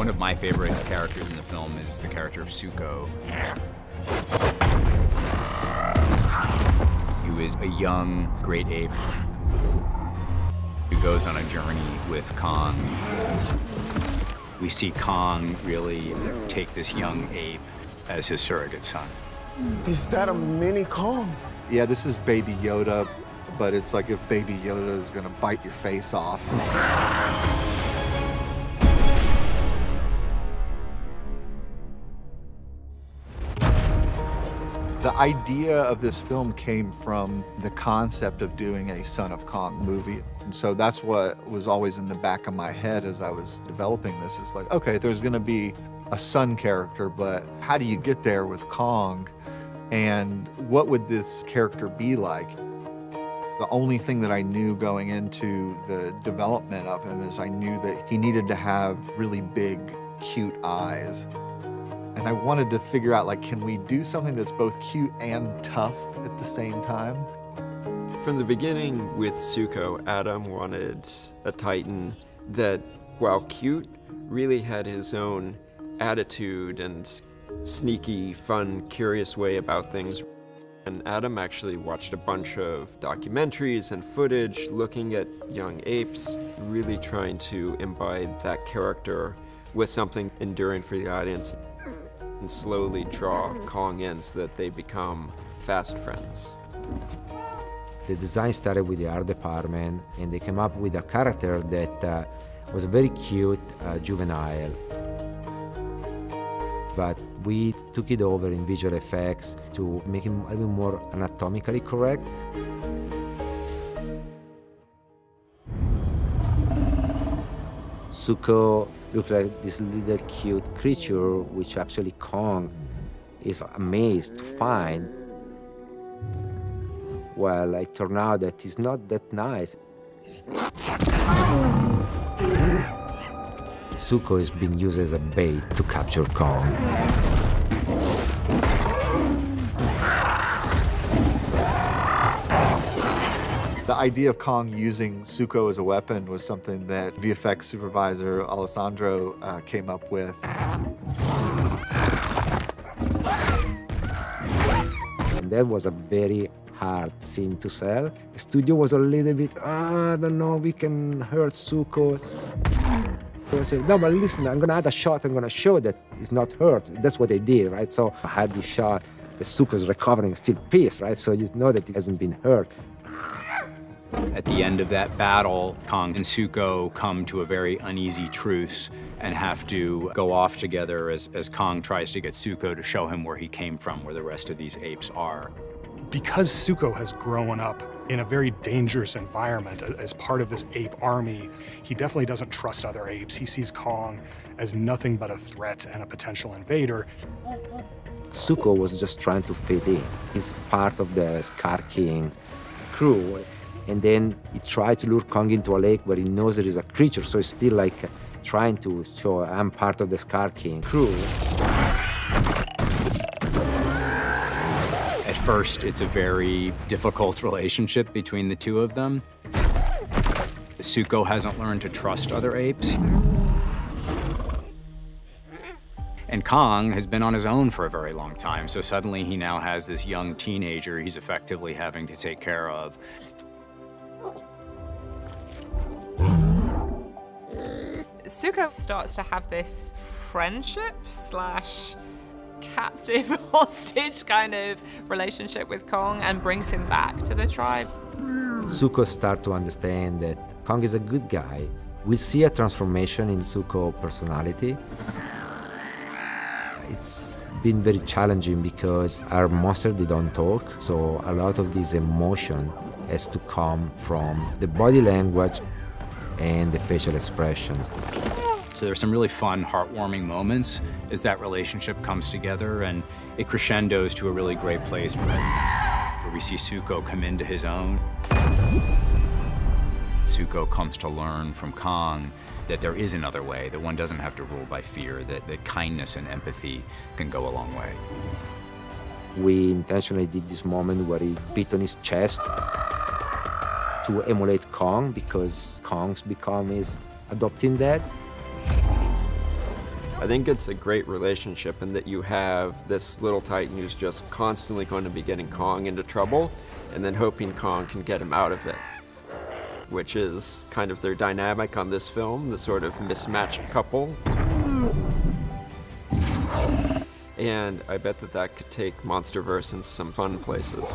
One of my favorite characters in the film is the character of Suko. who is a young great ape who goes on a journey with Kong. We see Kong really take this young ape as his surrogate son. Is that a mini Kong? Yeah, this is Baby Yoda, but it's like if Baby Yoda is gonna bite your face off. The idea of this film came from the concept of doing a Son of Kong movie. And so that's what was always in the back of my head as I was developing this is like, okay, there's gonna be a son character, but how do you get there with Kong? And what would this character be like? The only thing that I knew going into the development of him is I knew that he needed to have really big, cute eyes. And I wanted to figure out, like, can we do something that's both cute and tough at the same time? From the beginning with Suko, Adam wanted a Titan that, while cute, really had his own attitude and sneaky, fun, curious way about things. And Adam actually watched a bunch of documentaries and footage looking at young apes, really trying to imbibe that character with something enduring for the audience and slowly draw Kong in so that they become fast friends. The design started with the art department, and they came up with a character that uh, was very cute, uh, juvenile. But we took it over in visual effects to make him a little more anatomically correct. Suko looked like this little cute creature, which actually Kong is amazed to find. Well, it turned out that he's not that nice. Suko has been used as a bait to capture Kong. The idea of Kong using Suko as a weapon was something that VFX supervisor Alessandro uh, came up with. And that was a very hard scene to sell. The studio was a little bit, "Ah, I don't know, we can hurt Suko. I said, no, but listen, I'm gonna add a shot, I'm gonna show that it's not hurt. That's what they did, right? So I had this shot, the Suko's recovering, still pissed, right? So you know that he hasn't been hurt. At the end of that battle, Kong and Suko come to a very uneasy truce and have to go off together as, as Kong tries to get Suko to show him where he came from, where the rest of these apes are. Because Suko has grown up in a very dangerous environment as part of this ape army, he definitely doesn't trust other apes. He sees Kong as nothing but a threat and a potential invader. Suko was just trying to fit in. He's part of the Scar King crew. And then he tried to lure Kong into a lake where he knows there is a creature, so he's still like trying to show I'm part of the Scar King crew. At first, it's a very difficult relationship between the two of them. Suko hasn't learned to trust other apes. And Kong has been on his own for a very long time, so suddenly he now has this young teenager he's effectively having to take care of. Suko starts to have this friendship slash captive hostage kind of relationship with Kong and brings him back to the tribe. Suko start to understand that Kong is a good guy. We'll see a transformation in Suko personality. It's been very challenging because our monster they don't talk, so a lot of this emotion has to come from the body language and the facial expression. So there's some really fun, heartwarming moments as that relationship comes together and it crescendos to a really great place where we see Suko come into his own. Suko comes to learn from Kong that there is another way, that one doesn't have to rule by fear, that, that kindness and empathy can go a long way. We intentionally did this moment where he beat on his chest to emulate Kong because Kong's become his adopting dad. I think it's a great relationship in that you have this little Titan who's just constantly going to be getting Kong into trouble and then hoping Kong can get him out of it. Which is kind of their dynamic on this film, the sort of mismatched couple. And I bet that that could take MonsterVerse in some fun places.